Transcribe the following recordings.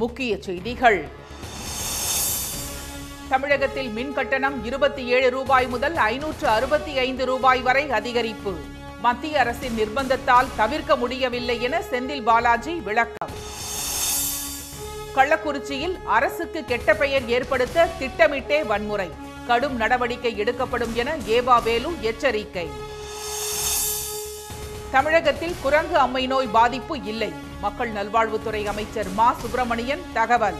முக்கிய செய்திகள். தமிழகத்தில் மின் கட்டணம் இருபத்தி ஏழு ரூபாய் முதல் ஐநூற்று அறுபத்தி ஐந்து ரூபாய் வரை அதிகரிப்பு. மத்திய அரசின் நிர்பந்தத்தால் தவிர்க்க முடியவில்லை என செந்தில் பாலாஜி விளக்கம். கள்ளக்குறிச்சியில் அரசுக்கு கெட்ட பெயர் ஏற்படுத்த திட்டமிட்டே வன்முறை. கடும் நடவடிக்கை எடுக்கப்படும் என ஏவா வேலு எச்சரிக்கை. தமிழகத்தில் குரங்கு அம்மை நோய் பாதிப்பு இல்லை. மக்கள் நல்வாழ்வுத்துறை அமைச்சர் மா. சுப்பிரமணியன் தகவல்.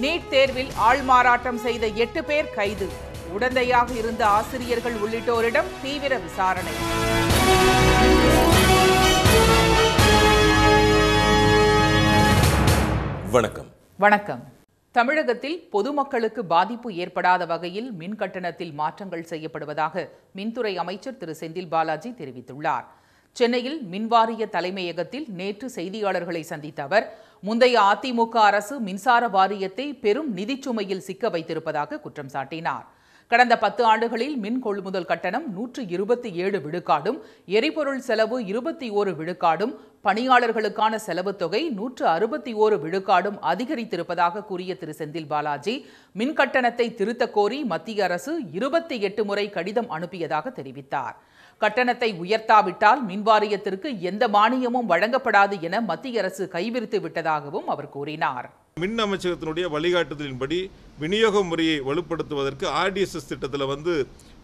நீட் தேர்வில் ஆள்மாறாட்டம் செய்த எட்டு பேர் கைது. உடந்தையாக இருந்த ஆசிரியர்கள் உள்ளிட்டோரிடம் தீவிர விசாரணை. வணக்கம். வணக்கம். தமிழகத்தில் பொதுமக்களுக்கு பாதிப்பு ஏற்படாத வகையில் மின் கட்டணத்தில் மாற்றங்கள் செய்யப்படுவதாக மின்துறை அமைச்சர் திரு. செந்தில் பாலாஜி தெரிவித்துள்ளார். சென்னையில் மின்வாரிய தலைமையகத்தில் நேற்று செய்தியாளர்களை சந்தித்த அவர் முந்தைய அதிமுக அரசு மின்சார வாரியத்தை பெரும் நிதிச்சுமையில் சிக்க வைத்திருப்பதாக குற்றம் சாட்டினார். கடந்த பத்து ஆண்டுகளில் மின் கொள்முதல் கட்டணம் நூற்று இருபத்தி ஏழு விழுக்காடும் எரிபொருள் செலவு இருபத்தி ஓரு விழுக்காடும் பணியாளர்களுக்கான செலவு தொகை நூற்று அறுபத்தி ஓரு விழுக்காடும் அதிகரித்திருப்பதாக கூறிய திரு. செந்தில் பாலாஜி மின் கட்டணத்தை திருத்தக் கோரி மத்திய அரசு இருபத்தி எட்டு முறை கடிதம் அனுப்பியதாக தெரிவித்தார். கட்டணத்தை உயர்த்தாவிட்டால் மின்வாரியத்திற்கு எந்த மானியமும் வழங்கப்படாது என மத்திய அரசு கைவிரித்து விட்டதாகவும் அவர் கூறினார். மின் அமைச்சகத்தினுடைய வழிகாட்டுதலின்படி விநியோக முறையை வலுப்படுத்துவதற்கு ஆர்டிஎஸ்எஸ் திட்டத்தில் வந்து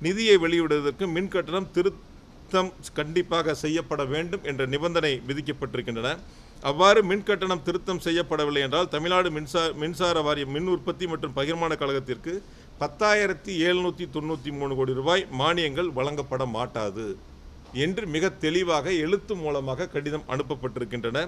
நிதியை வெளியிடுவதற்கு மின் கட்டணம் திருத்தம் கண்டிப்பாக செய்யப்பட வேண்டும் என்ற நிபந்தனை விதிக்கப்பட்டிருக்கின்றன. அவ்வாறு மின் கட்டணம் திருத்தம் செய்யப்படவில்லை என்றால் தமிழ்நாடு மின்சார மின்சார வாரிய மின் உற்பத்தி மற்றும் பகிர்மான கழகத்திற்கு பத்தாயிரத்தி எழுநூற்றி தொண்ணூற்றி மூணு கோடி ரூபாய் மானியங்கள் வழங்கப்பட மாட்டாது என்று மிக தெளிவாக எழுத்து மூலமாக கடிதம் அனுப்பப்பட்டிருக்கின்றன.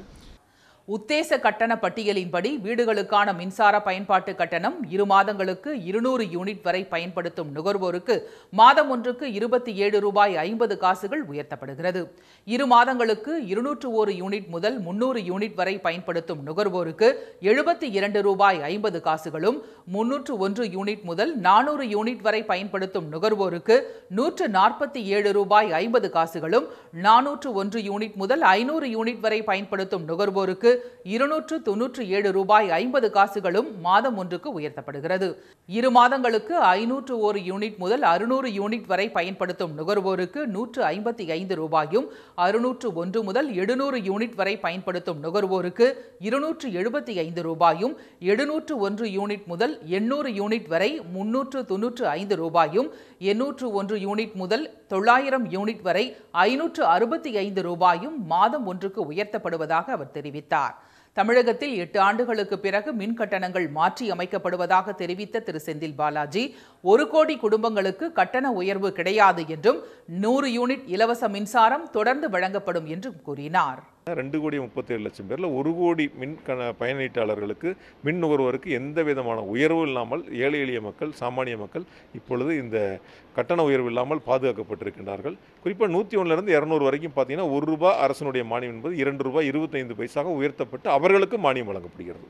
உத்தேச கட்டண பட்டியலின்படி வீடுகளுக்கான மின்சார பயன்பாட்டு கட்டணம் இரு மாதங்களுக்கு இருநூறு யூனிட் வரை பயன்படுத்தும் நுகர்வோருக்கு மாதம் ஒன்றுக்கு இருபத்தி ஏழு ரூபாய் ஐம்பது காசுகள் உயர்த்தப்படுகிறது. இரு மாதங்களுக்கு இருநூற்று ஒரு யூனிட் முதல் முன்னூறு யூனிட் வரை பயன்படுத்தும் நுகர்வோருக்கு எழுபத்தி இரண்டு ரூபாய் ஐம்பது காசுகளும் முன்னூற்று ஒன்று யூனிட் முதல் நானூறு யூனிட் வரை பயன்படுத்தும் நுகர்வோருக்கு நூற்று நாற்பத்தி ஏழு ரூபாய் ஐம்பது காசுகளும் நானூற்று ஒன்று யூனிட் முதல் ஐநூறு யூனிட் வரை பயன்படுத்தும் நுகர்வோருக்கு இருநூற்று தொன்னூற்று ஏழு ரூபாய் ஐம்பது காசுகளும் மாதம் ஒன்றுக்கு உயர்த்தப்படுகிறது. இரு மாதங்களுக்கு ஐநூற்று ஒரு யூனிட் முதல் அறுநூறு யூனிட் வரை பயன்படுத்தும் நுகர்வோருக்கு நூற்று ஐம்பத்தி ஐந்து ரூபாயும் அறுநூற்று ஒன்று முதல் எழுநூறு யூனிட் வரை பயன்படுத்தும் நுகர்வோருக்கு இருநூற்று எழுபத்தி ஐந்து ரூபாயும் எழுநூற்று ஒன்று யூனிட் முதல் எண்ணூறு யூனிட் வரை முன்னூற்று தொன்னூற்று ஐந்து ரூபாயும் எண்ணூற்று ஒன்று யூனிட் முதல் தொள்ளாயிரம் யூனிட் வரை ஐநூற்று அறுபத்தி ஐந்து ரூபாயும் மாதம் ஒன்றுக்கு உயர்த்தப்படுவதாக அவர் தெரிவித்தார். தமிழகத்தில் எட்டு ஆண்டுகளுக்கு பிறகு மின் கட்டணங்கள் மாற்றி அமைக்கப்படுவதாக தெரிவித்த திரு. செந்தில் பாலாஜி ஒரு கோடி குடும்பங்களுக்கு கட்டண உயர்வு கிடையாது என்றும் நூறு யூனிட் இலவச மின்சாரம் தொடர்ந்து வழங்கப்படும் என்றும் கூறினார். ரெண்டு கோடி முப்பத்தேழு லட்சம் பேரில் ஒரு கோடி மின் கண பயனீட்டாளர்களுக்கு மின் நுகர்வோருக்கு எந்த விதமான உயர்வும் இல்லாமல் ஏழை எளிய மக்கள் சாமானிய மக்கள் இப்பொழுது இந்த கட்டண உயர்வு இல்லாமல் பாதுகாக்கப்பட்டிருக்கின்றார்கள். குறிப்பாக நூற்றி ஒன்றுலேருந்து இரநூறு வரைக்கும் பார்த்தீங்கன்னா ஒரு ரூபாய் அரசனுடைய மானியம் என்பது இரண்டு ரூபாய் இருபத்தைந்து பைசாக உயர்த்தப்பட்டு அவர்களுக்கு மானியம் வழங்கப்படுகிறது.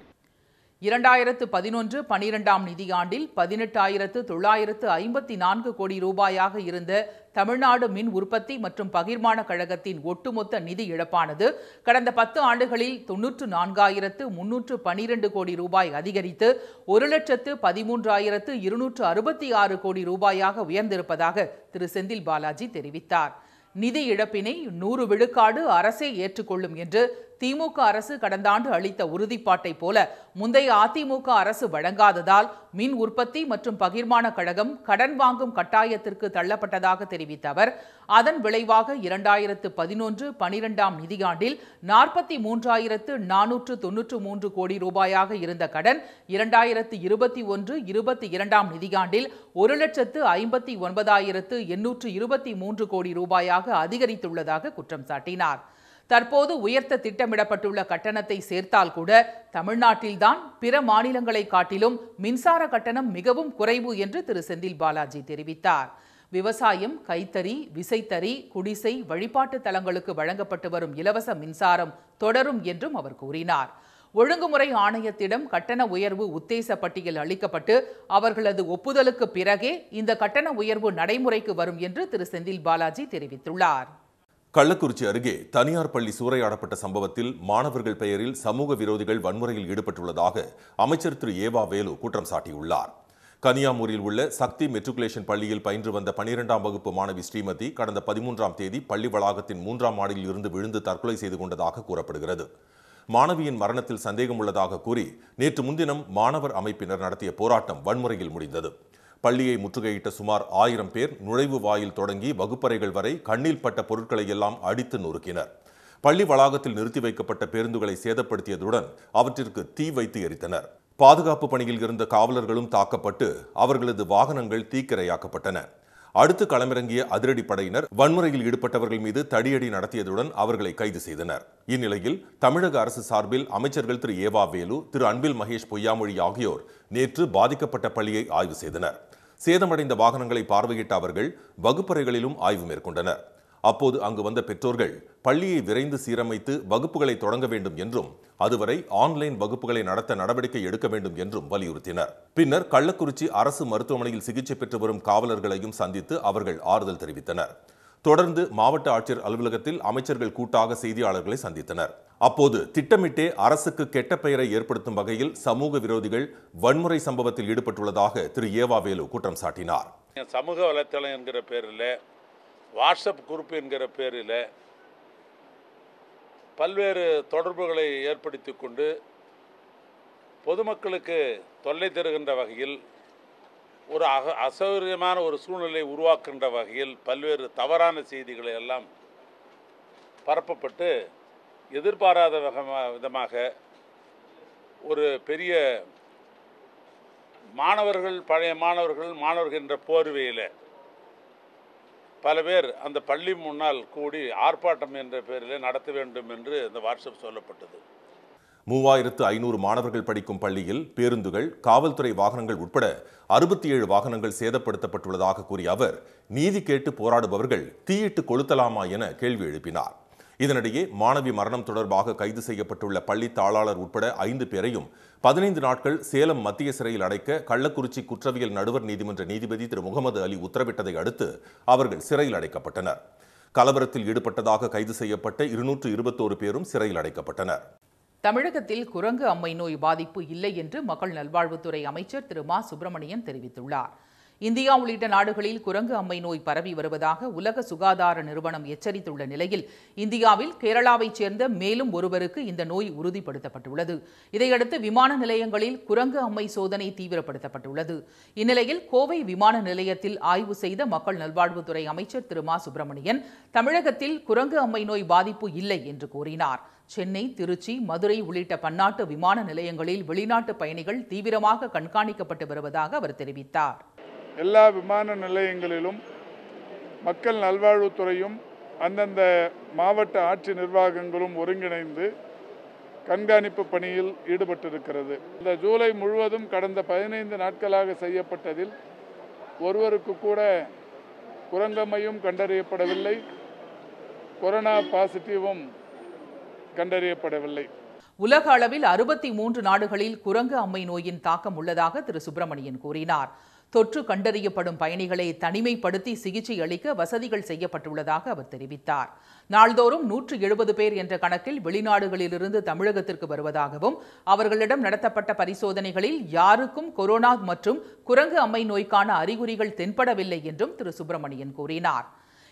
இரண்டாயிரத்து பதினொன்று பனிரெண்டாம் நிதியாண்டில் பதினெட்டாயிரத்து தொள்ளாயிரத்து ஐம்பத்தி நான்கு கோடி ரூபாயாக இருந்த தமிழ்நாடு மின் உற்பத்தி மற்றும் பகிர்மான கழகத்தின் ஒட்டுமொத்த நிதி இழப்பானது கடந்த பத்து ஆண்டுகளில் தொன்னூற்று நான்காயிரத்து முன்னூற்று பனிரெண்டு கோடி ரூபாய் அதிகரித்து ஒரு லட்சத்து பதிமூன்றாயிரத்து இருநூற்று அறுபத்தி ஆறு கோடி ரூபாயாக உயர்ந்திருப்பதாக திரு செந்தில் பாலாஜி தெரிவித்தார். நிதி இழப்பினை நூறு விழுக்காடு அரசே ஏற்றுக்கொள்ளும் என்று திமுக அரசு கடந்த ஆண்டு அளித்த உறுதிப்பாட்டை போல முந்தைய அதிமுக அரசு வழங்காததால் மின் உற்பத்தி மற்றும் பகிர்மான கழகம் கடன் வாங்கும் கட்டாயத்திற்கு தள்ளப்பட்டதாக தெரிவித்த அவர் அதன் விளைவாக இரண்டாயிரத்து பதினொன்று பனிரெண்டாம் நிதியாண்டில் நாற்பத்தி மூன்றாயிரத்து நானூற்று தொன்னூற்று மூன்று கோடி ரூபாயாக இருந்த கடன் இரண்டாயிரத்து இருபத்தி ஒன்று இருபத்தி இரண்டாம் நிதியாண்டில் ஒரு லட்சத்து ஐம்பத்தி ஒன்பதாயிரத்து எண்ணூற்று இருபத்தி மூன்று கோடி ரூபாயாக அதிகரித்துள்ளதாக குற்றம் சாட்டினார். தற்போது உயர்த்த திட்டமிடப்பட்டுள்ள கட்டணத்தை சேர்த்தால் கூட தமிழ்நாட்டில்தான் பிற மாநிலங்களை காட்டிலும் மின்சார கட்டணம் மிகவும் குறைவு என்று திரு செந்தில் பாலாஜி தெரிவித்தார். விவசாயம் கைத்தறி விசைத்தறி குடிசை வழிபாட்டு தலங்களுக்கு வழங்கப்பட்டு வரும் இலவச மின்சாரம் தொடரும் என்றும் அவர் கூறினார். ஒழுங்குமுறை ஆணையத்திடம் கட்டண உயர்வு உத்தேச பட்டியல் அளிக்கப்பட்டு அவர்களது ஒப்புதலுக்கு பிறகே இந்த கட்டண உயர்வு நடைமுறைக்கு வரும் என்று திரு செந்தில் பாலாஜி தெரிவித்துள்ளார். கள்ளக்குறிச்சி அருகே தனியார் பள்ளி சூறையாடப்பட்ட சம்பவத்தில் மாணவர்கள் பெயரில் சமூக விரோதிகள் வன்முறையில் ஈடுபட்டுள்ளதாக அமைச்சர் திரு. ஏவா வேலு குற்றம் சாட்டியுள்ளார். கனியாமூரில் உள்ள சக்தி மெட்ரிகுலேஷன் பள்ளியில் பயின்று வந்த பனிரெண்டாம் வகுப்பு மாணவி ஸ்ரீமதி கடந்த பதிமூன்றாம் தேதி பள்ளி வளாகத்தின் மூன்றாம் மாடியில் இருந்து விழுந்து தற்கொலை செய்து கொண்டதாக கூறப்படுகிறது. மாணவியின் மரணத்தில் சந்தேகம் உள்ளதாக கூறி நேற்று முன்தினம் மாணவர் அமைப்பினர் நடத்திய போராட்டம் வன்முறையில் முடிந்தது. பள்ளியை முற்றுகையிட்ட சுமார் ஆயிரம் பேர் நுழைவு வாயில் தொடங்கி வகுப்பறைகள் வரை கண்ணில் பட்ட பொருட்களை எல்லாம் அடித்து நொறுக்கினர். பள்ளி வளாகத்தில் நிறுத்தி வைக்கப்பட்ட பேருந்துகளை சேதப்படுத்தியதுடன் அவற்றிற்கு தீ வைத்து எரித்தனர். பாதுகாப்பு பணியில் இருந்த காவலர்களும் தாக்கப்பட்டு அவர்களது வாகனங்கள் தீக்கிரையாக்கப்பட்டன. அடுத்து களமிறங்கிய அதிரடி படையினர் வன்முறையில் ஈடுபட்டவர்கள் மீது தடியடி நடத்தியதுடன் அவர்களை கைது செய்தனர். இந்நிலையில் தமிழக அரசு சார்பில் அமைச்சர்கள் திரு. ஏவா வேலு திரு. அன்பில் மகேஷ் பொய்யாமொழி ஆகியோர் நேற்று பாதிக்கப்பட்ட பள்ளியை ஆய்வு செய்தனர். சேதமடைந்த வாகனங்களை பார்வையிட்ட அவர்கள் வகுப்பறைகளிலும் ஆய்வு மேற்கொண்டனர். அப்போது அங்கு வந்த பெற்றோர்கள் பள்ளியை விரைந்து சீரமைத்து வகுப்புகளை தொடங்க வேண்டும் என்றும் அதுவரை ஆன்லைன் வகுப்புகளை நடத்த நடவடிக்கை எடுக்க வேண்டும் என்றும் வலியுறுத்தினர். பின்னர் கள்ளக்குறிச்சி அரசு மருத்துவமனையில் சிகிச்சை பெற்று வரும் காவலர்களையும் சந்தித்து அவர்கள் ஆறுதல் தெரிவித்தனர். தொடர்ந்து மாவட்ட ஆட்சியர் அலுவலகத்தில் அமைச்சர்கள் கூட்டாக செய்தியாளர்களை சந்தித்தனர். அப்போது திட்டமிட்டே அரசுக்கு கெட்ட பெயரை ஏற்படுத்தும் வகையில் சமூக விரோதிகள் வன்முறை சம்பவத்தில் ஈடுபட்டுள்ளதாக திரு. ஏவா வேலு குற்றம் சாட்டினார். சமூக வலைத்தளம் என்கிற பேரில் வாட்ஸ்அப் குரூப் என்கிற பேரில் பல்வேறு தொடர்புகளை ஏற்படுத்தி கொண்டு பொதுமக்களுக்கு தொல்லை தருகின்ற வகையில் ஒரு அக அசௌகரியமான ஒரு சூழ்நிலை உருவாக்குகின்ற வகையில் பல்வேறு தவறான செய்திகளை எல்லாம் பரப்பப்பட்டு எதிர்பாராத வகமா- விதமாக ஒரு பெரிய மாணவர்கள் பழைய மாணவர்கள் மாணவர்கள் என்ற போர்வையில் பல பேர் அந்த பள்ளி முன்னால் கூடி ஆர்ப்பாட்டம் என்ற பெயரில் நடத்த வேண்டும் என்று அந்த வாட்ஸ்அப் சொல்லப்பட்டது. மூவாயிரத்து ஐநூறு மாணவர்கள் படிக்கும் பள்ளியில் பேருந்துகள் காவல்துறை வாகனங்கள் உட்பட அறுபத்தி ஏழு வாகனங்கள் சேதப்படுத்தப்பட்டுள்ளதாக கூறிய அவர் நீதி கேட்டு போராடுபவர்கள் தீயிட்டு கொளுத்தலாமா என கேள்வி எழுப்பினார். இதனிடையே மாணவி மரணம் தொடர்பாக கைது செய்யப்பட்டுள்ள பள்ளி தாளாளர் உட்பட ஐந்து பேரையும் பதினைந்து நாட்கள் சேலம் மத்திய சிறையில் அடைக்க கள்ளக்குறிச்சி குற்றவியல் நடுவர் நீதிமன்ற நீதிபதி திரு. முகமது அலி உத்தரவிட்டதை அடுத்து அவர்கள் சிறையில் அடைக்கப்பட்டனர். கலவரத்தில் ஈடுபட்டதாக கைது செய்யப்பட்ட இருநூற்று இருபத்தோரு பேரும் சிறையில் அடைக்கப்பட்டனர். தமிழகத்தில் குரங்கு அம்மை நோய் பாதிப்பு இல்லை என்று மக்கள் நல்வாழ்வுத்துறை அமைச்சர் திரு மா. சுப்பிரமணியன் தெரிவித்துள்ளார். இந்தியா உள்ளிட்ட நாடுகளில் குரங்கு அம்மை நோய் பரவி வருவதாக உலக சுகாதார நிறுவனம் எச்சரித்துள்ள நிலையில் இந்தியாவில் கேரளாவைச் சேர்ந்த மேலும் ஒருவருக்கு இந்த நோய் உறுதிப்படுத்தப்பட்டுள்ளது. இதையடுத்து விமான நிலையங்களில் குரங்கு அம்மை சோதனை தீவிரப்படுத்தப்பட்டுள்ளது. இந்நிலையில் கோவை விமான நிலையத்தில் ஆய்வு செய்த மக்கள் நல்வாழ்வுத்துறை அமைச்சர் திரு மா. சுப்பிரமணியன் தமிழகத்தில் குரங்கு அம்மை நோய் பாதிப்பு இல்லை என்று கூறினார். சென்னை திருச்சி மதுரை உள்ளிட்ட பன்னாட்டு விமான நிலையங்களில் வெளிநாட்டு பயணிகள் தீவிரமாக கண்காணிக்கப்பட்டு வருவதாக அவர் தெரிவித்தார். எல்லா விமான நிலையங்களிலும் மக்கள் நல்வாழ்வுத்துறையும் அந்தந்த மாவட்ட ஆட்சி நிர்வாகங்களும் ஒருங்கிணைந்து கண்காணிப்பு பணியில் ஈடுபட்டிருக்கிறது. இந்த ஜூலை முழுவதும் கடந்த பதினைந்து நாட்களாக செய்யப்பட்டதில் ஒருவருக்கு கூட குரங்கமையும் கண்டறியப்படவில்லை. கொரோனா பாசிட்டிவும் கண்டறியப்படவில்லை. உலக அளவில் அறுபத்தி மூன்று நாடுகளில் குரங்கு அம்மை நோயின் தாக்கம் உள்ளதாக திரு. சுப்பிரமணியன் கூறினார். தொற்று கண்டறியப்படும் பயணிகளை தனிமைப்படுத்தி சிகிச்சை அளிக்க வசதிகள் செய்யப்பட்டுள்ளதாக அவர் தெரிவித்தார். நாள்தோறும் நூற்று எழுபது பேர் என்ற கணக்கில் வெளிநாடுகளிலிருந்து தமிழகத்திற்கு வருவதாகவும் அவர்களிடம் நடத்தப்பட்ட பரிசோதனைகளில் யாருக்கும் கொரோனா மற்றும் குரங்கு அம்மை நோய்க்கான அறிகுறிகள் தென்படவில்லை என்றும் திரு. சுப்பிரமணியன் கூறினார்.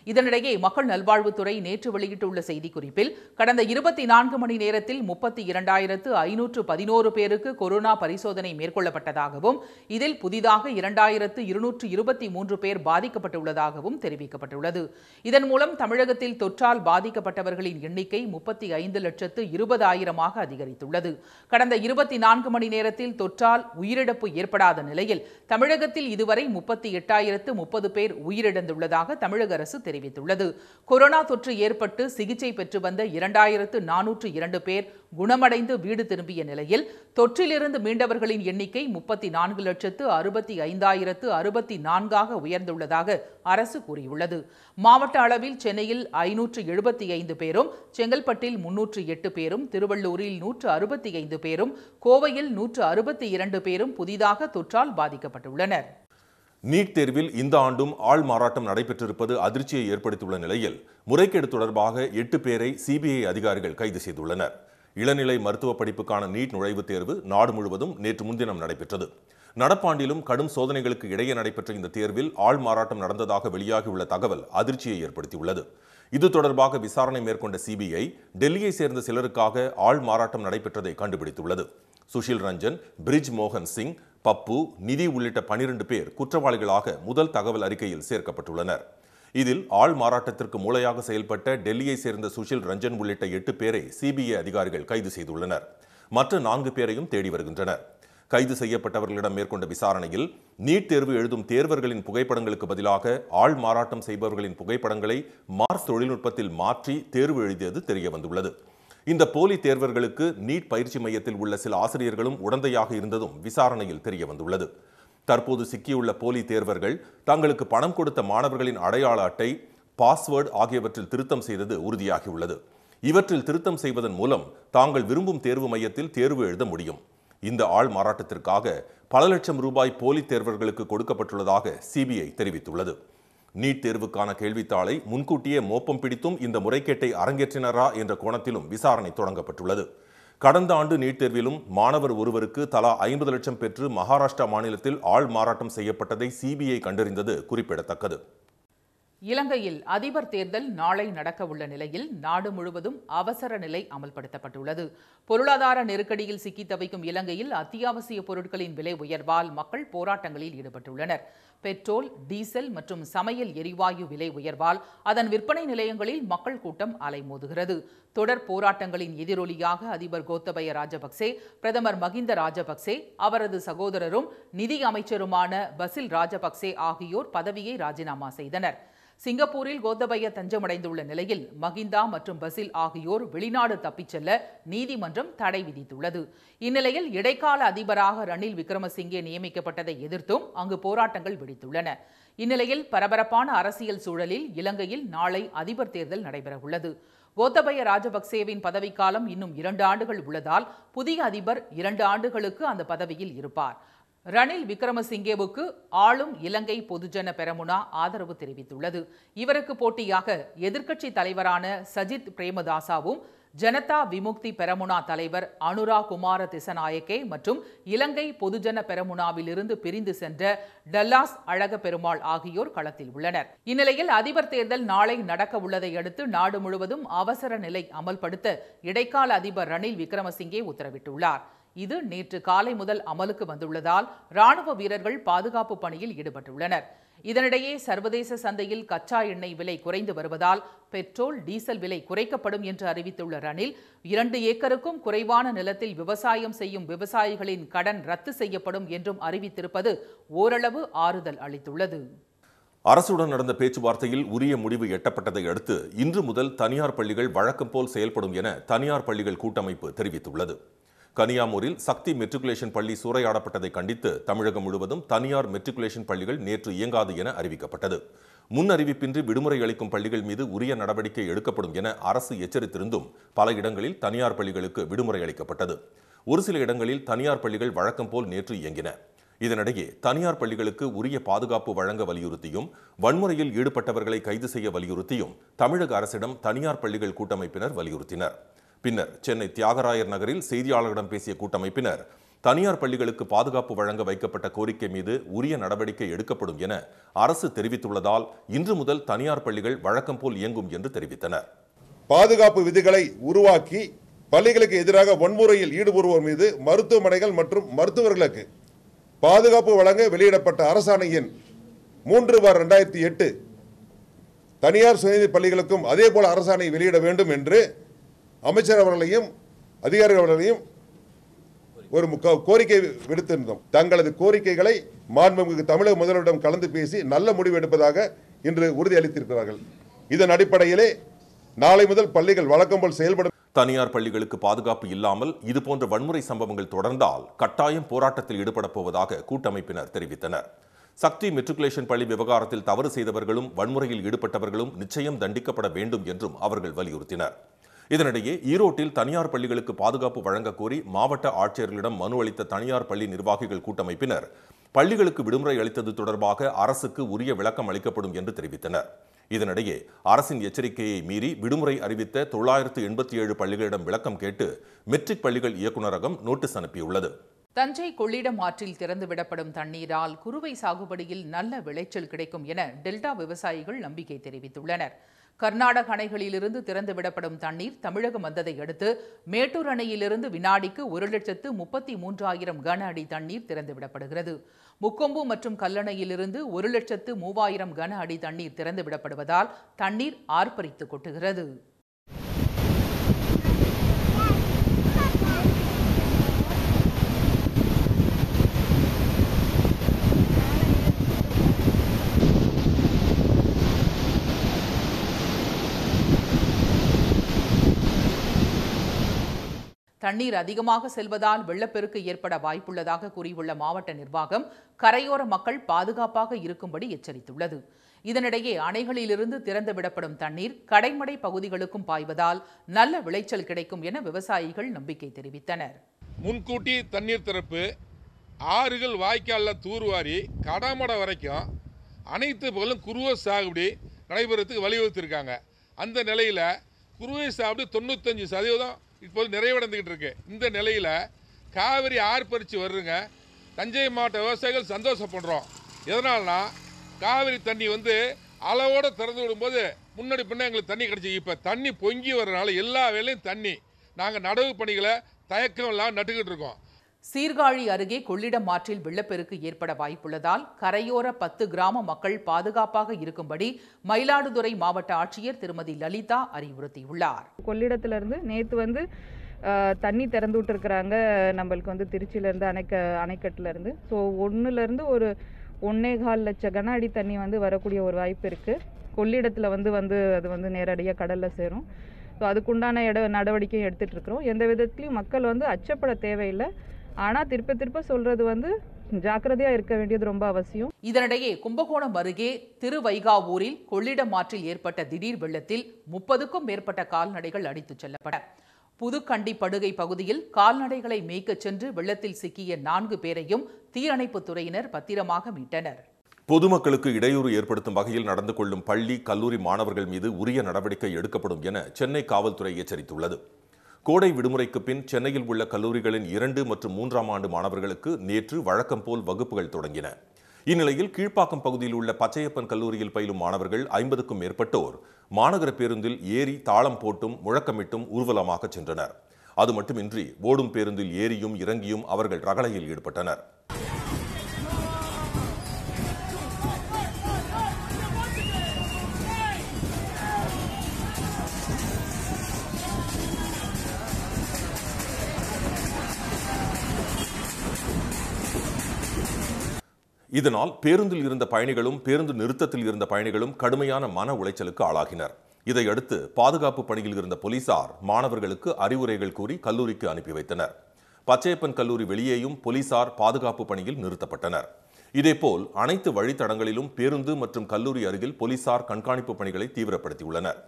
இதனிடையே மக்கள் நல்வாழ்வுத்துறை நேற்று வெளியிட்டுள்ள செய்திக்குறிப்பில் கடந்த இருபத்தி நான்கு மணி நேரத்தில் முப்பத்தி இரண்டாயிரத்து ஐநூற்று பதினோரு பேருக்கு கொரோனா பரிசோதனை மேற்கொள்ளப்பட்டதாகவும் இதில் புதிதாக இரண்டாயிரத்து இருநூற்று இருபத்தி மூன்று பேர் பாதிக்கப்பட்டுள்ளதாகவும் தெரிவிக்கப்பட்டுள்ளது. இதன் மூலம் தமிழகத்தில் தொற்றால் பாதிக்கப்பட்டவர்களின் எண்ணிக்கை முப்பத்தி ஐந்து லட்சத்து இருபதாயிரமாக அதிகரித்துள்ளது. கடந்த இருபத்தி நான்கு மணி நேரத்தில் தொற்றால் உயிரிழப்பு ஏற்படாத நிலையில் தமிழகத்தில் இதுவரை முப்பத்தி எட்டாயிரத்து முப்பது பேர் உயிரிழந்துள்ளதாக தமிழக அரசு தெரிவித்துள்ளது. தெரிவித்துள்ளது. கொரோனா தொற்று ஏற்பட்டு சிகிச்சை பெற்று வந்த இரண்டாயிரத்து நானூற்று இரண்டு பேர் குணமடைந்து வீடு திரும்பிய நிலையில் தொற்றிலிருந்து மீண்டவர்களின் எண்ணிக்கை முப்பத்தி நான்கு லட்சத்து அறுபத்தி ஐந்தாயிரத்து அறுபத்தி நான்காக உயர்ந்துள்ளதாக அரசு கூறியுள்ளது. மாவட்ட அளவில் சென்னையில் ஐநூற்று எழுபத்தி ஐந்து பேரும் செங்கல்பட்டில் முன்னூற்று எட்டு பேரும் திருவள்ளூரில் நூற்று அறுபத்தி ஐந்து பேரும் கோவையில் நூற்று அறுபத்தி இரண்டு பேரும் புதிதாக தொற்றால் பாதிக்கப்பட்டுள்ளனர். நீட் தேர்வில் இந்த ஆண்டும் ஆள் மாறாட்டம் நடைபெற்றிருப்பது அதிர்ச்சியை ஏற்படுத்தியுள்ள நிலையில் முறைகேடு தொடர்பாக எட்டு பேரை சிபிஐ அதிகாரிகள் கைது செய்துள்ளனர். இளநிலை மருத்துவ படிப்புக்கான நீட் நுழைவுத் தேர்வு நாடு முழுவதும் நேற்று முன்தினம் நடைபெற்றது. நடப்பாண்டிலும் கடும் சோதனைகளுக்கு இடையே நடைபெற்ற இந்த தேர்வில் ஆள் மாறாட்டம் நடந்ததாக வெளியாகியுள்ள தகவல் அதிர்ச்சியை ஏற்படுத்தியுள்ளது. இது தொடர்பாக விசாரணை மேற்கொண்ட சிபிஐ டெல்லியை சேர்ந்த சிலருக்காக ஆள் மாறாட்டம் நடைபெற்றதை கண்டுபிடித்துள்ளது. சுஷில் ரஞ்சன் பிரிஜ் மோகன் சிங் பப்பு நிதி உள்ளிட்ட பனிரெண்டு பேர் குற்றவாளிகளாக முதல் தகவல் அறிக்கையில் சேர்க்கப்பட்டுள்ளனர். இதில் ஆள் மாறாட்டத்திற்கு மூளையாக செயல்பட்ட டெல்லியை சேர்ந்த சுஷில் ரஞ்சன் உள்ளிட்ட எட்டு பேரை சிபிஐ அதிகாரிகள் கைது செய்துள்ளனர். மற்ற நான்கு பேரையும் தேடி வருகின்றனர். கைது செய்யப்பட்டவர்களிடம் மேற்கொண்ட விசாரணையில் நீட் தேர்வு எழுதும் தேர்வர்களின் புகைப்படங்களுக்கு பதிலாக ஆள் மாறாட்டம் செய்பவர்களின் புகைப்படங்களை மார்ஸ் தொழில்நுட்பத்தில் மாற்றி தேர்வு எழுதியது தெரியவந்துள்ளது. இந்த போலி தேர்வர்களுக்கு நீட் பயிற்சி மையத்தில் உள்ள சில ஆசிரியர்களும் உடந்தையாக இருந்ததும் விசாரணையில் தெரிய வந்துள்ளது. தற்போது சிக்கியுள்ள போலி தேர்வர்கள் தங்களுக்கு பணம் கொடுத்த மாணவர்களின் அடையாள அட்டை பாஸ்வேர்டு ஆகியவற்றில் திருத்தம் செய்தது உறுதியாகியுள்ளது. இவற்றில் திருத்தம் செய்வதன் மூலம் தாங்கள் விரும்பும் தேர்வு மையத்தில் தேர்வு எழுத முடியும். இந்த ஆள் மாறாட்டத்திற்காக பல லட்சம் ரூபாய் போலி தேர்வர்களுக்கு கொடுக்கப்பட்டுள்ளதாக சிபிஐ தெரிவித்துள்ளது. நீட் தேர்வுக்கான கேள்வித்தாளை முன்கூட்டியே மோப்பம் பிடித்தும் இந்த முறைகேட்டை அரங்கேற்றினரா என்ற கோணத்திலும் விசாரணை தொடங்கப்பட்டுள்ளது. கடந்த ஆண்டு நீட் தேர்விலும் மாணவர் ஒருவருக்கு தலா ஐம்பது லட்சம் பெற்று மகாராஷ்டிரா மாநிலத்தில் ஆள் மாறாட்டம் செய்யப்பட்டதை சிபிஐ கண்டறிந்தது குறிப்பிடத்தக்கது. இலங்கையில் அதிபர் தேர்தல் நாளை நடக்க உள்ள நிலையில் நாடு முழுவதும் அவசர நிலை அமல்படுத்தப்பட்டுள்ளது. பொருளாதார நெருக்கடியில் சிக்கி தவிக்கும் இலங்கையில் அத்தியாவசிய பொருட்களின் விலை உயர்வால் மக்கள் போராட்டங்களில் ஈடுபட்டுள்ளனர். பெட்ரோல் டீசல் மற்றும் சமையல் எரிவாயு விலை உயர்வால் அதன் விற்பனை நிலையங்களில் மக்கள் கூட்டம் அலைமோதுகிறது. தொடர் போராட்டங்களின் எதிரொலியாக அதிபர் கோத்தபய ராஜபக்சே பிரதமர் மகிந்த ராஜபக்சே அவரது சகோதரரும் நிதி அமைச்சருமான பசில் ராஜபக்சே ஆகியோர் பதவியை ராஜினாமா செய்தனர். சிங்கப்பூரில் கோத்தபய தஞ்சமடைந்துள்ள நிலையில் மகிந்தா மற்றும் பசில் ஆகியோர் வெளிநாடு தப்பிச் செல்ல நீதிமன்றம் தடை விதித்துள்ளது. இந்நிலையில் இடைக்கால அதிபராக ரணில் விக்ரமசிங்கே நியமிக்கப்பட்டதை எதிர்த்தும் அங்கு போராட்டங்கள் வெடித்துள்ளன. இந்நிலையில் பரபரப்பான அரசியல் சூழலில் இலங்கையில் நாளை அதிபர் தேர்தல் நடைபெறவுள்ளது. கோத்தபய ராஜபக்சேவின் பதவிக்காலம் இன்னும் இரண்டு ஆண்டுகள் உள்ளதால் புதிய அதிபர் இரண்டு ஆண்டுகளுக்கு அந்த பதவியில் இருப்பார். ரணில் விக்ரமசிங்கேவுக்கு ஆளும் இலங்கை பொதுஜன பெரமுனா ஆதரவு தெரிவித்துள்ளது. இவருக்கு போட்டியாக எதிர்க்கட்சி தலைவரான சஜித் பிரேமதாசாவும் ஜனதா விமுக்தி பெரமுனா தலைவர் அனுரா குமார திசநாயக்கே மற்றும் இலங்கை பொதுஜன பெரமுனாவிலிருந்து பிரிந்து சென்ற டல்லாஸ் அழக பெருமாள் ஆகியோர் களத்தில் உள்ளனர். இந்நிலையில் அதிபர் தேர்தல் நாளை நடக்க உள்ளதை அடுத்து நாடு முழுவதும் அவசர நிலை அமல்படுத்த இடைக்கால அதிபர் ரணில் விக்ரமசிங்கே உத்தரவிட்டுள்ளார். இது நேற்று காலை முதல் அமலுக்கு வந்துள்ளதால் ராணுவ வீரர்கள் பாதுகாப்பு பணியில் ஈடுபட்டுள்ளனர். இதனிடையே சர்வதேச சந்தையில் கச்சா எண்ணெய் விலை குறைந்து வருவதால் பெட்ரோல் டீசல் விலை குறைக்கப்படும் என்று அறிவித்துள்ள ரணில் இரண்டு ஏக்கருக்கும் குறைவான நிலத்தில் விவசாயம் செய்யும் விவசாயிகளின் கடன் ரத்து செய்யப்படும் என்றும் அறிவித்திருப்பது ஓரளவு ஆறுதல் அளித்துள்ளது. அரசுடன் நடந்த பேச்சுவார்த்தையில் உரிய முடிவு எட்டப்பட்டதை அடுத்து இன்று முதல் தனியார் பள்ளிகள் வழக்கம் போல் செயல்படும் என தனியார் பள்ளிகள் கூட்டமைப்பு தெரிவித்துள்ளது. கனியாமூரில் சக்தி மெட்ரிகுலேஷன் பள்ளி சூறையாடப்பட்டதை கண்டித்து தமிழகம் முழுவதும் தனியார் மெட்ரிகுலேஷன் பள்ளிகள் நேற்று இயங்காது என அறிவிக்கப்பட்டது. முன் அறிவிப்பின்றி விடுமுறை அளிக்கும் பள்ளிகள் மீது உரிய நடவடிக்கை எடுக்கப்படும் என அரசு எச்சரித்திருந்தும் பல இடங்களில் தனியார் பள்ளிகளுக்கு விடுமுறை அளிக்கப்பட்டது. ஒரு சில இடங்களில் தனியார் பள்ளிகள் வழக்கம் போல் நேற்று இயங்கின. இதனிடையே தனியார் பள்ளிகளுக்கு உரிய பாதுகாப்பு வழங்க வலியுறுத்தியும் வன்முறையில் ஈடுபட்டவர்களை கைது செய்ய வலியுறுத்தியும் தமிழக அரசிடம் தனியார் பள்ளிகள் கூட்டமைப்பினர் வலியுறுத்தினர். பின்னர் சென்னை தியாகராயர் நகரில் செய்தியாளர்களிடம் பேசிய கூட்டமைப்பினர் தனியார் பள்ளிகளுக்கு பாதுகாப்பு வழங்க வைக்கப்பட்ட கோரிக்கை மீது உரிய நடவடிக்கை எடுக்கப்படும் என அரசு தெரிவித்துள்ளதால் இன்று முதல் தனியார் பள்ளிகள் வழக்கம் போல் இயங்கும் என்று தெரிவித்தனர். பாதுகாப்பு விதிகளை உருவாக்கி பள்ளிகளுக்கு எதிராக வன்முறையில் ஈடுபடுவோர் மீது மருத்துவமனைகள் மற்றும் மருத்துவர்களுக்கு பாதுகாப்பு வழங்க வெளியிடப்பட்ட அரசாணையின் மூன்று பார் ரெண்டாயிரத்தி எட்டு தனியார் சுயநிதி பள்ளிகளுக்கும் அதே போல அரசாணை வெளியிட வேண்டும் என்று அமைச்சர் அவர்களையும் அதிகாரிகள் அவர்களையும் ஒரு கோரிக்கை விடுத்திருந்தோம். தங்களது கோரிக்கைகளை மாண்புமிகு தமிழக முதல்வரிடம் கலந்து பேசி நல்ல முடிவு எடுப்பதாக இன்று உறுதியளித்திருக்கிறார்கள். இதன் அடிப்படையிலே நாளை முதல் பள்ளிகள் வழக்கம் போல் செயல்படும். தனியார் பள்ளிகளுக்கு பாதுகாப்பு இல்லாமல் இதுபோன்ற வன்முறை சம்பவங்கள் தொடர்ந்தால் கட்டாயம் போராட்டத்தில் ஈடுபடப் போவதாக கூட்டமைப்பினர் தெரிவித்தனர். சக்தி மெட்ரிகுலேஷன் பள்ளி விவகாரத்தில் தவறு செய்தவர்களும் வன்முறையில் ஈடுபட்டவர்களும் நிச்சயம் தண்டிக்கப்பட வேண்டும் என்றும் அவர்கள் வலியுறுத்தினர். இதனிடையே ஈரோட்டில் தனியார் பள்ளிகளுக்கு பாதுகாப்பு வழங்க கோரி மாவட்ட ஆட்சியர்களிடம் மனு அளித்த தனியார் பள்ளி நிர்வாகிகள் கூட்டமைப்பினர். பள்ளிகளுக்கு விடுமுறை அளித்தது தொடர்பாக அரசுக்கு உரிய விளக்கம் அளிக்கப்படும் என்று தெரிவித்தனர். இதனிடையே அரசின் எச்சரிக்கையை மீறி விடுமுறை அறிவித்த தொள்ளாயிரத்து எண்பத்தி ஏழு பள்ளிகளிடம் விளக்கம் கேட்டு மெட்ரிக் பள்ளிகள் இயக்குநரகம் நோட்டீஸ் அனுப்பியுள்ளது. தஞ்சை கொள்ளிடம் ஆற்றில் திறந்துவிடப்படும் தண்ணீரால் குறுவை சாகுபடியில் நல்ல விளைச்சல் கிடைக்கும் என டெல்டா விவசாயிகள் நம்பிக்கை தெரிவித்துள்ளனர். கர்நாடக அணைகளிலிருந்து திறந்துவிடப்படும் தண்ணீர் தமிழகம் வந்ததை அடுத்து மேட்டூர் அணையிலிருந்து வினாடிக்கு ஒரு லட்சத்து முப்பத்தி மூன்றாயிரம் கன அடி தண்ணீர் திறந்துவிடப்படுகிறது முக்கொம்பு மற்றும் கல்லணையிலிருந்து ஒரு லட்சத்து மூவாயிரம் கன அடி தண்ணீர் திறந்துவிடப்படுவதால் தண்ணீர் ஆர்ப்பரித்து கொட்டுகிறது. தண்ணீர் அதிகமாக செல்வதால் வெள்ளப்பெருக்கு ஏற்பட வாய்ப்புள்ளதாக கூறியுள்ள மாவட்ட நிர்வாகம் கரையோர மக்கள் பாதுகாப்பாக இருக்கும்படி எச்சரித்துள்ளது. இதனிடையே அணைகளிலிருந்து திறந்துவிடப்படும் தண்ணீர் கடைமடை பகுதிகளுக்கும் பாய்வதால் நல்ல விளைச்சல் கிடைக்கும் என விவசாயிகள் நம்பிக்கை தெரிவித்தனர். முன்கூட்டி தண்ணீர் திறப்பு ஆறுகள் வாய்க்காலில் தூர்வாரி கடமடை வரைக்கும் அனைத்து பகலும் குருவை சாகுபடி நடைபெறத்துக்கு வலியுறுத்தியிருக்காங்க. அந்த நிலையில் குருவை சாகுபடி தொண்ணூத்தஞ்சு சதவீதம் இப்போது நிறைவடைந்துக்கிட்டு இருக்கு. இந்த நிலையில் காவிரி ஆர்ப்பரித்து வருதுங்க. தஞ்சை மாவட்ட விவசாயிகள் சந்தோஷப்படுறோம். எதனால்னா காவிரி தண்ணி வந்து அளவோடு திறந்து விடும்போது முன்னாடி பின்னே எங்களுக்கு தண்ணி கிடச்சி. இப்போ தண்ணி பொங்கி வர்றதுனால எல்லா வேலையும் தண்ணி. நாங்கள் நடவு பணிகளை தயக்கம் இல்லாமல் நட்டுக்கிட்டு இருக்கோம். சீர்காழி அருகே கொள்ளிடம் ஆற்றில் வெள்ளப்பெருக்கு ஏற்பட வாய்ப்புள்ளதால் கரையோர பத்து கிராம மக்கள் பாதுகாப்பாக இருக்கும்படி மயிலாடுதுறை மாவட்ட ஆட்சியர் திருமதி லலிதா அறிவுறுத்தியுள்ளார். கொள்ளிடத்துலேருந்து நேற்று வந்து தண்ணி திறந்து விட்டுருக்குறாங்க. நம்மளுக்கு வந்து திருச்சியிலேருந்து அணைக்க அணைக்கட்டிலேருந்து. ஸோ ஒன்றுலேருந்து ஒரு ஒன்னே கால் லட்ச கன அடி தண்ணி வந்து வரக்கூடிய ஒரு வாய்ப்பு இருக்குது கொள்ளிடத்தில் வந்து வந்து அது வந்து நேரடியாக கடலில் சேரும். ஸோ அதுக்குண்டான இட நடவடிக்கையும் எடுத்துகிட்ருக்குறோம் எந்த விதத்துலையும் மக்கள் வந்து அச்சப்பட தேவையில்லை. ஆனால் திருப்ப திருப்ப சொல்கிறது வந்து ஜாக்கிரதையாக இருக்க வேண்டியது ரொம்ப அவசியம். இதனிடையே கும்பகோணம் அருகே திருவைகாவூரில் கொள்ளிடம் ஆற்றில் ஏற்பட்ட திடீர் வெள்ளத்தில் முப்பதுக்கும் மேற்பட்ட கால்நடைகள் அடித்துச் செல்லப்பட புதுக்கண்டி படுகை பகுதியில் கால்நடைகளை மேய்க்கச் சென்று வெள்ளத்தில் சிக்கிய நான்கு பேரையும் தீயணைப்புத் துறையினர் பத்திரமாக மீட்டனர். பொதுமக்களுக்கு இடையூறு ஏற்படுத்தும் வகையில் நடந்து கொள்ளும் பள்ளி கல்லூரி மாணவர்கள் மீது உரிய நடவடிக்கை எடுக்கப்படும் என சென்னை காவல்துறை எச்சரித்துள்ளது. கோடை விடுமுறைக்கு பின் சென்னையில் உள்ள கல்லூரிகளின் இரண்டு மற்றும் மூன்றாம் ஆண்டு மாணவர்களுக்கு நேற்று வழக்கம் போல் வகுப்புகள் தொடங்கின. இந்நிலையில் கீழ்ப்பாக்கம் பகுதியில் உள்ள பச்சையப்பன் கல்லூரியில் பயிலும் மாணவர்கள் ஐம்பதுக்கும் மேற்பட்டோர் மாநகர பேருந்தில் ஏறி தாளம் போட்டும் முழக்கமிட்டும் ஊர்வலமாக சென்றனர். அது மட்டுமின்றி ஓடும் பேருந்தில் ஏறியும் இறங்கியும் அவர்கள் ரகளையில் ஈடுபட்டனர். இதனால் பேருந்தில் இருந்த பயணிகளும் பேருந்து நிறுத்தத்தில் இருந்த பயணிகளும் கடுமையான மன உளைச்சலுக்கு ஆளாகினர். இதையடுத்து பாதுகாப்பு பணியில் இருந்த போலீசார் மாணவர்களுக்கு அறிவுரைகள் கூறி கல்லூரிக்கு அனுப்பி வைத்தனர். பச்சையப்பன் கல்லூரி வெளியேயும் போலீசார் பாதுகாப்பு பணியில் நிறுத்தப்பட்டனர். இதேபோல் அனைத்து வழித்தடங்களிலும் பேருந்து மற்றும் கல்லூரி அருகில் போலீசார் கண்காணிப்பு பணிகளை தீவிரப்படுத்தியுள்ளனர்.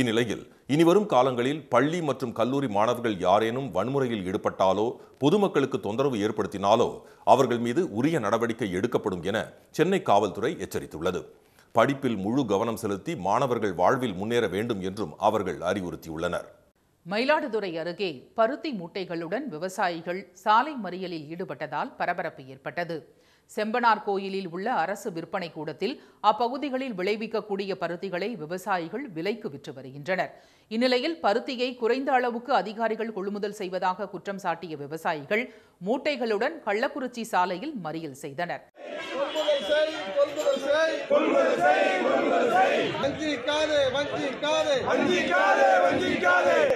இந்நிலையில் இனிவரும் காலங்களில் பள்ளி மற்றும் கல்லூரி மாணவர்கள் யாரேனும் வன்முறையில் ஈடுபட்டாலோ பொதுமக்களுக்கு தொந்தரவு ஏற்படுத்தினாலோ அவர்கள் மீது உரிய நடவடிக்கை எடுக்கப்படும் என சென்னை காவல்துறை எச்சரித்துள்ளது. படிப்பில் முழு கவனம் செலுத்தி மாணவர்கள் வாழ்வில் முன்னேற வேண்டும் என்றும் அவர்கள் அறிவுறுத்தியுள்ளனர். மயிலாடுதுறை அருகே பருத்தி மூட்டைகளுடன் விவசாயிகள் சாலை மறியலில் ஈடுபட்டதால் பரபரப்பு ஏற்பட்டது. செம்பனார் கோயிலில் உள்ள அரசு விற்பனை கூடத்தில் அப்பகுதிகளில் விளைவிக்கக்கூடிய பருத்திகளை விவசாயிகள் விலைக்கு விற்று வருகின்றனர். இந்நிலையில் பருத்தியை குறைந்த அளவுக்கு அதிகாரிகள் கொள்முதல் செய்வதாக குற்றம் சாட்டிய விவசாயிகள் மூட்டைகளுடன் கள்ளக்குறிச்சி சாலையில் மறியல் செய்தனர்.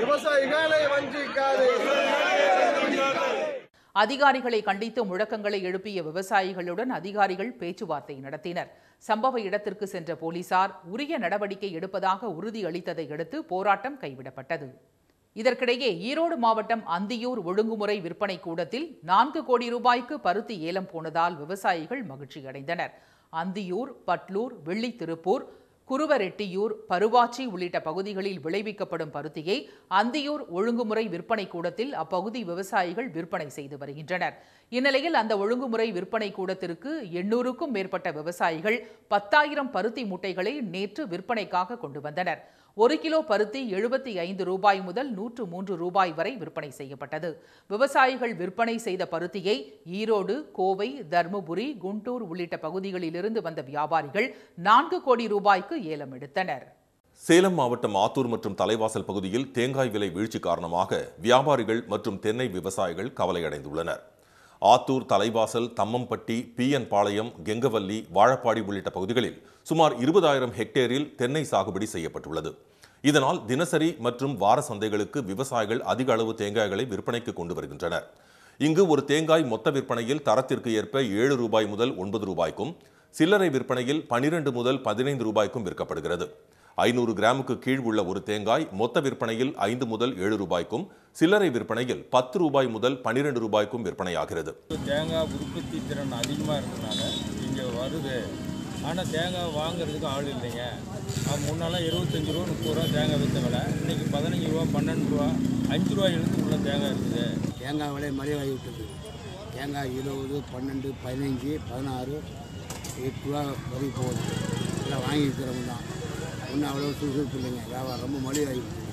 விவசாயிகளை வஞ்சிக்காதே. அதிகாரிகளை கண்டித்து முழக்கங்களை எழுப்பிய விவசாயிகளுடன் அதிகாரிகள் பேச்சுவார்த்தை நடத்தினர். சம்பவ இடத்திற்கு சென்ற போலீசார் உரிய நடவடிக்கை எடுப்பதாக உறுதியளித்ததை அடுத்து போராட்டம் கைவிடப்பட்டது. இதற்கிடையே ஈரோடு மாவட்டம் அந்தியூர் ஒழுங்குமுறை விற்பனை கூடத்தில் நான்கு கோடி ரூபாய்க்கு பருத்தி ஏலம் போனதால் விவசாயிகள் மகிழ்ச்சியடைந்தனர். அந்தியூர் பட்லூர் வெள்ளி திருப்பூர் குருவரெட்டியூர் பருவாச்சி உள்ளிட்ட பகுதிகளில் விளைவிக்கப்படும் பருத்தியை அந்தியூர் ஒழுங்குமுறை விற்பனை கூடத்தில் அப்பகுதி விவசாயிகள் விற்பனை செய்து வருகின்றனர். இந்நிலையில் அந்த ஒழுங்குமுறை விற்பனை கூடத்திற்கு எண்ணூறுக்கும் மேற்பட்ட விவசாயிகள் பத்தாயிரம் பருத்தி மூட்டைகளை நேற்று விற்பனைக்காக கொண்டு வந்தனர். ஒரு கிலோ பருத்தி எழுபத்தி ஐந்து ரூபாய் முதல் நூற்று மூன்று ரூபாய் வரை விற்பனை செய்யப்பட்டது. விவசாயிகள் விற்பனை செய்த பருத்தியை ஈரோடு கோவை தருமபுரி குண்டூர் உள்ளிட்ட பகுதிகளிலிருந்து வந்த வியாபாரிகள் நான்கு கோடி ரூபாய்க்கு ஏலம் எடுத்தனர். சேலம் மாவட்டம் ஆத்தூர் மற்றும் தலைவாசல் பகுதியில் தேங்காய் விலை வீழ்ச்சி காரணமாக வியாபாரிகள் மற்றும் தென்னை விவசாயிகள் கவலையடைந்துள்ளனர். ஆத்தூர் தலைவாசல் தம்மம்பட்டி பிஎன் பாளையம் கெங்கவல்லி வாழப்பாடி உள்ளிட்ட பகுதிகளில் சுமார் இருபதாயிரம் ஹெக்டேரில் தென்னை சாகுபடி செய்யப்பட்டுள்ளது. இதனால் தினசரி மற்றும் வார சந்தைகளுக்கு விவசாயிகள் அதிக அளவு தேங்காய்களை விற்பனைக்கு கொண்டு வருகின்றனர். இங்கு ஒரு தேங்காய் மொத்த விற்பனையில் தரத்திற்கு ஏற்ப ஏழு ரூபாய் முதல் ஒன்பது ரூபாய்க்கும் சில்லறை விற்பனையில் பனிரெண்டு முதல் பதினைந்து ரூபாய்க்கும் விற்கப்படுகிறது. ஐநூறு கிராமுக்கு கீழ் உள்ள ஒரு தேங்காய் மொத்த விற்பனையில் ஐந்து முதல் ஏழு ரூபாய்க்கும் சில்லறை விற்பனையில் பத்து ரூபாய் முதல் பனிரெண்டு ரூபாய்க்கும் விற்பனையாகிறது. தேங்காய் உற்பத்தி திறன் அதிகமாக இருக்கிறதுனால இங்கே வருது. ஆனால் தேங்காய் வாங்குறதுக்கு ஆள் இல்லைங்க. அது முன்னெல்லாம் இருபத்தஞ்சி ரூபா முப்பது ரூபா தேங்காய் விற்ற விலை. இன்றைக்கி பதினஞ்சு ரூபா பன்னெண்டு ரூபா அஞ்சு ரூபாயிலிருந்து உள்ள தேங்காய் இருக்குது. தேங்காய் விலை மலிவாகி விட்டது. தேங்காய் இருபது பன்னெண்டு பதினஞ்சு பதினாறு எட்டு ரூபா வரி போகுது. எல்லாம் வாங்கிக்கிறவங்க தான். ஒன்றும் அவ்வளோ சுறுசுறுப்பு இல்லைங்க. வியாபாரம் ரொம்ப மலிவாகி விட்டது.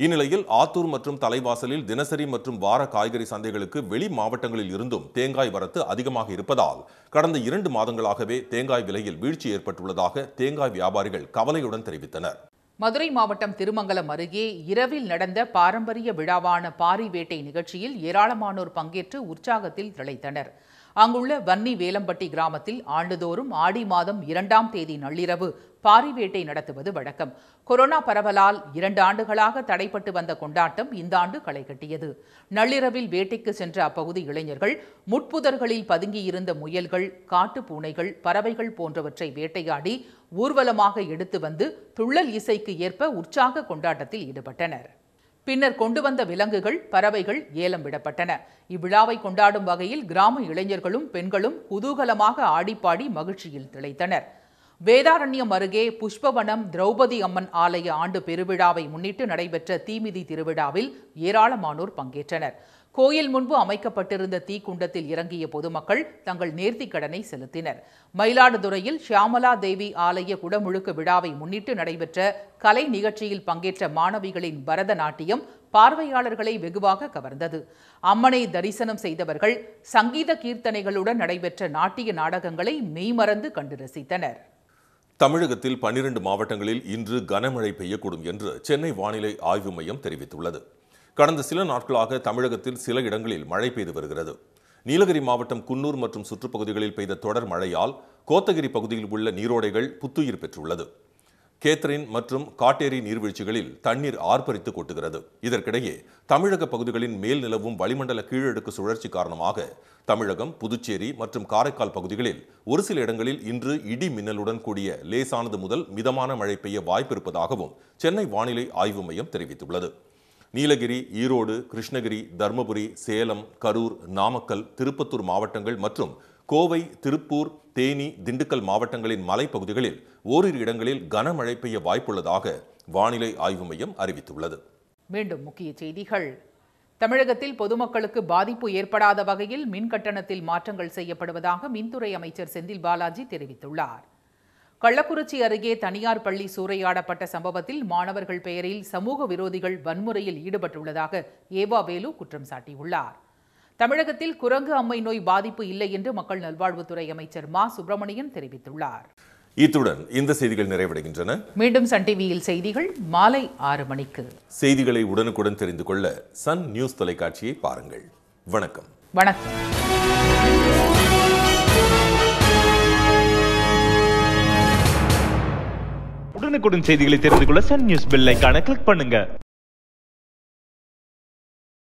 இந்நிலையில் ஆத்தூர் மற்றும் தலைவாசலில் தினசரி மற்றும் வார காய்கறி சந்தைகளுக்கு வெளி மாவட்டங்களில் இருந்தும் தேங்காய் வரத்து அதிகமாக இருப்பதால் கடந்த இரண்டு மாதங்களாகவே தேங்காய் விலையில் வீழ்ச்சி ஏற்பட்டுள்ளதாக தேங்காய் வியாபாரிகள் கவலையுடன் தெரிவித்தனர். மதுரை மாவட்டம் திருமங்கலம் அருகே இரவில் நடந்த பாரம்பரிய விழாவான பாரி வேட்டை நிகழ்ச்சியில் ஏராளமானோர் பங்கேற்று உற்சாகத்தில் திளைத்தனர். அங்குள்ள வன்னி வேலம்பட்டி கிராமத்தில் ஆண்டுதோறும் ஆடி மாதம் இரண்டாம் தேதி நள்ளிரவு பாரிவேட்டை நடத்துவது வழக்கம். கொரோனா பரவலால் இரண்டு ஆண்டுகளாக தடைப்பட்டு வந்த கொண்டாட்டம் இந்த ஆண்டு களை கட்டியது. நள்ளிரவில் வேட்டைக்கு சென்ற அப்பகுதி இளைஞர்கள் முட்புதர்களில் பதுங்கியிருந்த முயல்கள் காட்டு பூனைகள் பறவைகள் போன்றவற்றை வேட்டையாடி ஊர்வலமாக எடுத்து வந்து துள்ளல் இசைக்கு ஏற்ப உற்சாக கொண்டாட்டத்தில் ஈடுபட்டனர். பின்னர் கொண்டு வந்த விலங்குகள் பறவைகள் ஏலம் விடப்பட்டன. இவ்விழாவை கொண்டாடும் வகையில் கிராம இளைஞர்களும் பெண்களும் குதூகலமாக ஆடிப்பாடி மகிழ்ச்சியில் திளைத்தனர். வேதாரண்யம் அருகே புஷ்பவனம் திரௌபதி அம்மன் ஆலய ஆண்டு பெருவிழாவை முன்னிட்டு நடைபெற்ற தீமிதி திருவிழாவில் ஏராளமானோர் பங்கேற்றனர். கோயில் முன்பு அமைக்கப்பட்டிருந்த தீக்குண்டத்தில் இறங்கிய பொதுமக்கள் தங்கள் நேர்த்திக் கடனை செலுத்தினர். மயிலாடுதுறையில் ஷியாமலா தேவி ஆலய குடமுழுக்கு விழாவை முன்னிட்டு நடைபெற்ற கலை நிகழ்ச்சியில் பங்கேற்ற மாணவிகளின் பரதநாட்டியம் பார்வையாளர்களை வெகுவாக கவர்ந்தது. அம்மனை தரிசனம் செய்தவர்கள் சங்கீத கீர்த்தனைகளுடன் நடைபெற்ற நாட்டிய நாடகங்களை மெய்மறந்து கண்டு ரசித்தனர். தமிழகத்தில் பன்னிரண்டு மாவட்டங்களில் இன்று கனமழை பெய்யக்கூடும் என்று சென்னை வானிலை ஆய்வு மையம் தெரிவித்துள்ளது. கடந்த சில நாட்களாக தமிழகத்தில் சில இடங்களில் மழை பெய்து வருகிறது. நீலகிரி மாவட்டம் குன்னூர் மற்றும் சுற்றுப்பகுதிகளில் பெய்த தொடர் மழையால் கோத்தகிரி பகுதியில் உள்ள நீரோடைகள் புத்துயிர் பெற்றுள்ளது. கேத்ரின் மற்றும் காட்டேரி நீர்வீழ்ச்சிகளில் தண்ணீர் ஆர்ப்பரித்து கொட்டுகிறது. இதற்கிடையே தமிழக பகுதிகளின் மேல் நிலவும் வளிமண்டல கீழடுக்கு சுழற்சி காரணமாக தமிழகம் புதுச்சேரி மற்றும் காரைக்கால் பகுதிகளில் ஒரு சில இடங்களில் இன்று இடி மின்னலுடன் கூடிய லேசானது முதல் மிதமான மழை பெய்ய வாய்ப்பிருப்பதாகவும் சென்னை வானிலை ஆய்வு மையம் தெரிவித்துள்ளது. நீலகிரி ஈரோடு கிருஷ்ணகிரி தர்மபுரி சேலம் கரூர் நாமக்கல் திருப்பத்தூர் மாவட்டங்கள் மற்றும் கோவை திருப்பூர் தேனி திண்டுக்கல் மாவட்டங்களின் மலைப்பகுதிகளில் ஓரிரு இடங்களில் கனமழை பெய்ய வாய்ப்புள்ளதாக வானிலை ஆய்வு மையம் அறிவித்துள்ளது. மீண்டும் முக்கிய செய்திகள். தமிழகத்தில் பொதுமக்களுக்கு பாதிப்பு ஏற்படாத வகையில் மின் கட்டணத்தில் மாற்றங்கள் செய்யப்படுவதாக மின்துறை அமைச்சர் செந்தில் பாலாஜி தெரிவித்துள்ளார். கள்ளக்குறிச்சி அருகே தனியார் பள்ளி சூறையாடப்பட்ட சம்பவத்தில் மாணவர்கள் பெயரில் சமூக விரோதிகள் வன்முறையில் ஈடுபட்டுள்ளதாக ஏவா வேலு குற்றம் சாட்டியுள்ளார். தமிழகத்தில் குரங்கு அம்மை நோய் பாதிப்பு இல்லை என்று மக்கள் நல்வாழ்வுத்துறை அமைச்சர் மா சுப்பிரமணியன் தெரிவித்துள்ளார். இத்துடன் இந்த செய்திகள் நிறைவடைகின்றன. மீண்டும் சன் டிவியில் செய்திகள் மாலை ஆறு மணிக்கு. செய்திகளை உடனுக்குடன் தெரிந்து கொள்ள சன் நியூஸ் தொலைக்காட்சியை பாருங்கள். வணக்கம். வணக்கம். உடனுக்குடன் செய்திகளை தெரிந்து கொள்ள சன் நியூஸ் பெல் கிளிக் பண்ணுங்க.